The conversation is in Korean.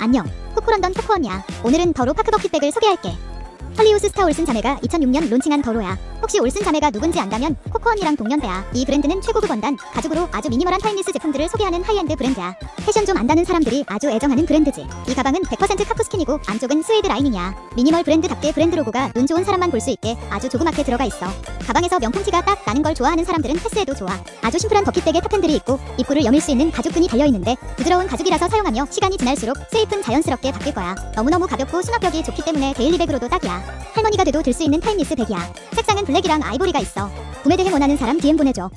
안녕. 코코런던 코코언니야. 오늘은 더로 파크버킷백을 소개할게. 헐리우드 스타 올슨 자매가 2006년 론칭한 The Row야. 혹시 올슨 자매가 누군지 안다면 코코언니랑 동년배야. 이 브랜드는 최고급 원단, 가죽으로 아주 minimal한 timeless 제품들을 소개하는 하이엔드 브랜드야. 패션 좀 안다는 사람들이 아주 애정하는 브랜드지. 이 가방은 100% calfskin이고 안쪽은 스웨이드 라이닝이야. 미니멀 브랜드답게 브랜드 로고가 눈 좋은 사람만 볼 수 있게 아주 조그맣게 들어가 있어. 가방에서 명품 티가 딱 나는 걸 좋아하는 사람들은 패스해도 좋아. 아주 심플한 버킷백에 탑팬들이 있고 입구를 여밀 수 있는 가죽끈이 달려 있는데 부드러운 가죽이라서 사용하며 시간이 지날수록 shape은 자연스럽게 바뀔 거야. 너무너무 가볍고 수납력이 좋기 때문에 daily bag으로도 딱이야. 할머니가 돼도 들 수 있는 timeless bag이야. 색상은 블랙이랑 아이보리가 있어. 구매 대행 원하는 사람 DM 보내줘.